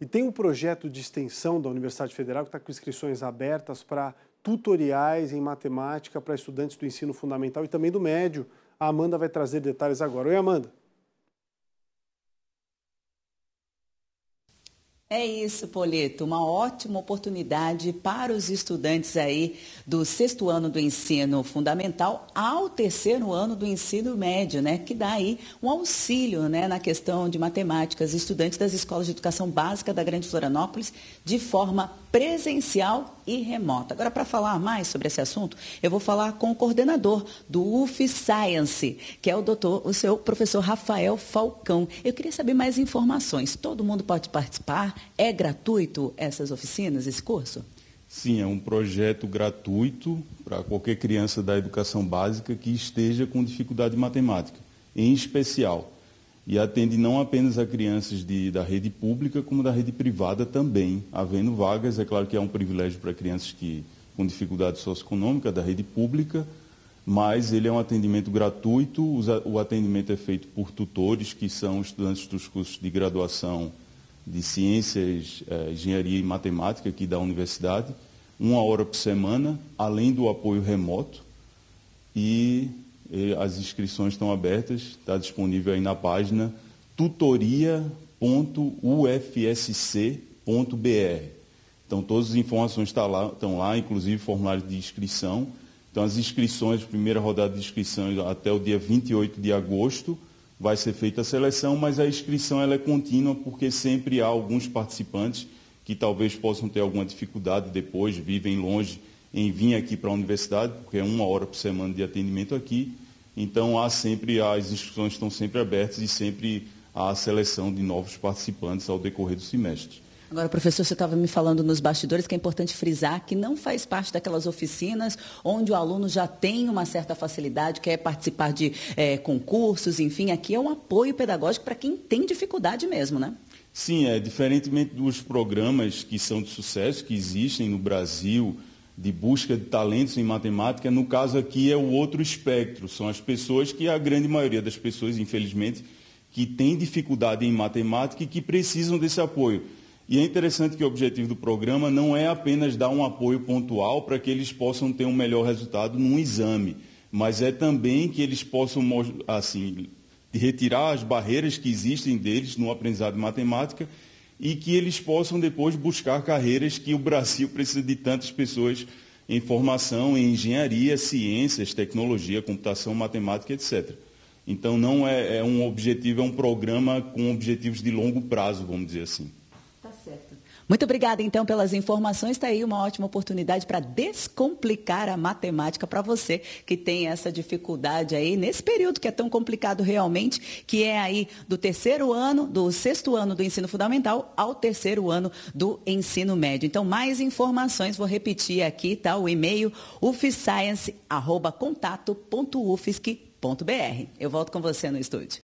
E tem um projeto de extensão da Universidade Federal que está com inscrições abertas para tutoriais em matemática para estudantes do ensino fundamental e também do médio. A Amanda vai trazer detalhes agora. Oi, Amanda. É isso, Polito. Uma ótima oportunidade para os estudantes aí do sexto ano do ensino fundamental ao terceiro ano do ensino médio, né? Que dá aí um auxílio, né, na questão de matemáticas, estudantes das escolas de educação básica da Grande Florianópolis, de forma presencial e remota. Agora, para falar mais sobre esse assunto, eu vou falar com o coordenador do UF Science, que é o doutor, o seu professor Rafael Falcão. Eu queria saber mais informações. Todo mundo pode participar? É gratuito essas oficinas, esse curso? Sim, é um projeto gratuito para qualquer criança da educação básica que esteja com dificuldade em matemática, em especial e atende não apenas a crianças de, da rede pública, como da rede privada também, havendo vagas. É claro que é um privilégio para crianças que, com dificuldade socioeconômica da rede pública, mas ele é um atendimento gratuito. O atendimento é feito por tutores, que são estudantes dos cursos de graduação de Ciências, eh, Engenharia e Matemática aqui da universidade, uma hora por semana, além do apoio remoto. E as inscrições estão abertas, está disponível aí na página tutoria.ufsc.br. Então, todas as informações estão lá, estão lá, inclusive formulário de inscrição. Então, as inscrições, primeira rodada de inscrição até o dia 28 de agosto, vai ser feita a seleção, mas a inscrição ela é contínua porque sempre há alguns participantes que talvez possam ter alguma dificuldade depois, vivem longe em vir aqui para a universidade, porque é uma hora por semana de atendimento aqui. Então há sempre, as inscrições estão sempre abertas e sempre há a seleção de novos participantes ao decorrer do semestre. Agora, professor, você estava me falando nos bastidores que é importante frisar que não faz parte daquelas oficinas onde o aluno já tem uma certa facilidade, quer participar de é, concursos, enfim, aqui é um apoio pedagógico para quem tem dificuldade mesmo, né? Sim, é diferentemente dos programas que são de sucesso, que existem no Brasil, de busca de talentos em matemática, no caso aqui é o outro espectro, são as pessoas que a grande maioria das pessoas, infelizmente, que tem dificuldade em matemática e que precisam desse apoio. E é interessante que o objetivo do programa não é apenas dar um apoio pontual para que eles possam ter um melhor resultado num exame, mas é também que eles possam assim, retirar as barreiras que existem deles no aprendizado de matemática e que eles possam depois buscar carreiras que o Brasil precisa de tantas pessoas em formação em engenharia, ciências, tecnologia, computação, matemática, etc. Então não é, é um objetivo, é um programa com objetivos de longo prazo, vamos dizer assim. Muito obrigada, então, pelas informações. Está aí uma ótima oportunidade para descomplicar a matemática para você que tem essa dificuldade aí nesse período que é tão complicado realmente, que é aí do terceiro ano, do sexto ano do ensino fundamental ao terceiro ano do ensino médio. Então, mais informações, vou repetir aqui, tá? O e-mail ufscience.contato.ufsc.br. Eu volto com você no estúdio.